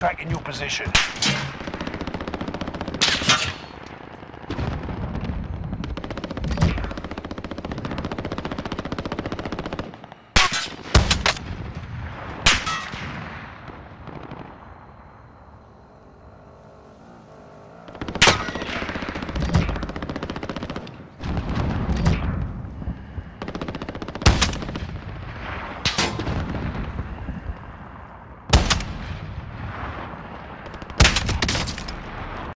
Back in your position.